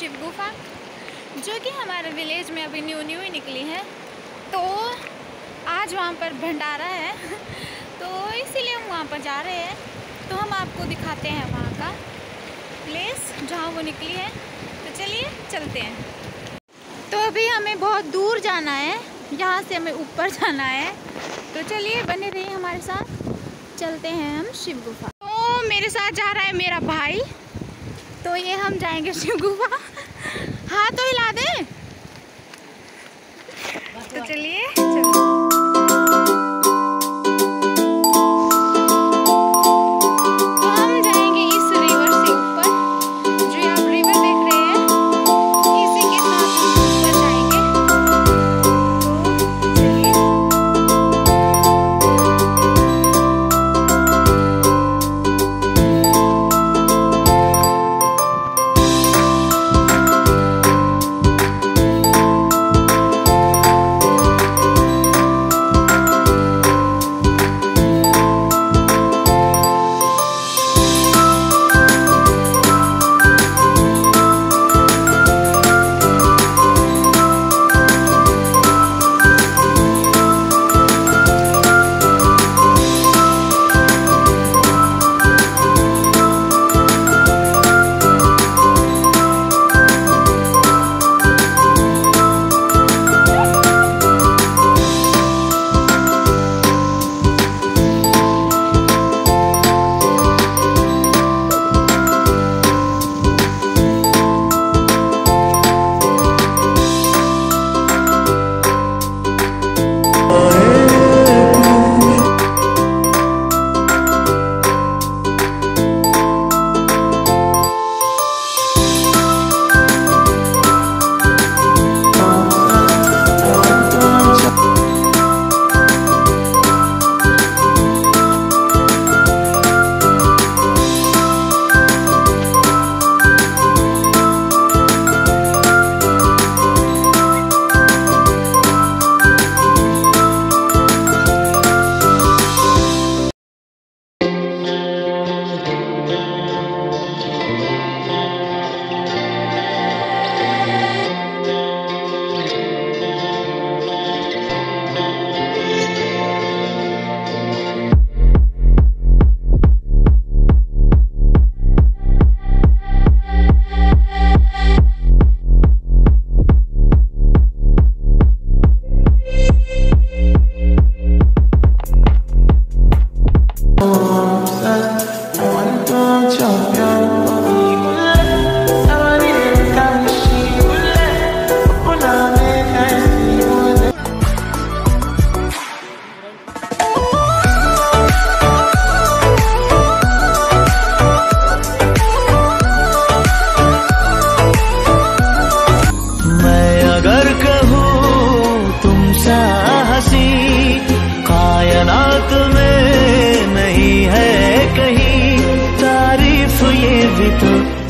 शिव गुफा, जो कि हमारे विलेज में अभी न्यू न्यू ही निकली है। तो आज वहाँ पर भंडारा है। तो इसीलिए हम वहाँ पर जा रहे हैं। तो हम आपको दिखाते हैं वहाँ का प्लेस जहाँ वो निकली है। तो चलिए चलते हैं। तो अभी हमें बहुत दूर जाना है। यहाँ से हमें ऊपर जाना है। तो चलिए बने रहिए हमारे साथ। चलते हैं हम शिव गुफा। तो मेरे साथ जा रहा है मेरा भाई। तो ये हम जाएँगे शिव गुफा हाँ तो हिला दे। तो चलिए।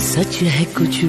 सच है कुछ